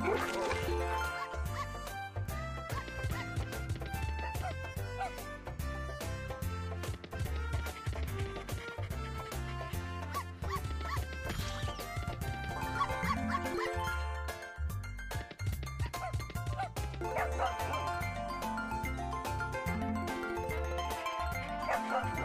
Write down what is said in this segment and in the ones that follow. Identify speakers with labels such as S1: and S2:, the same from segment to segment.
S1: What? Thank you.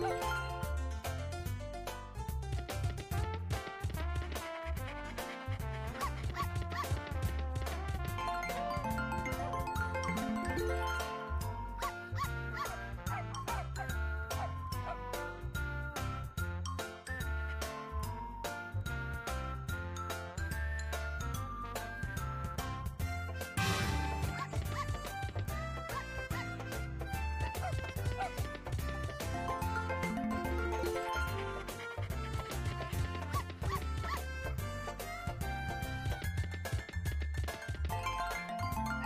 S1: Thank you.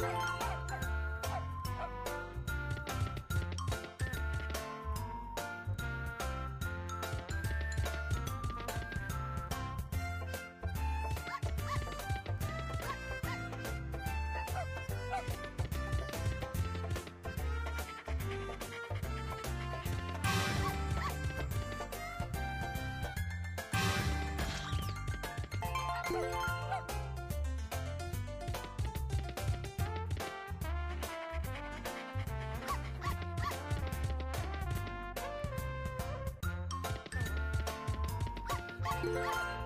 S1: Thank you. Thank you.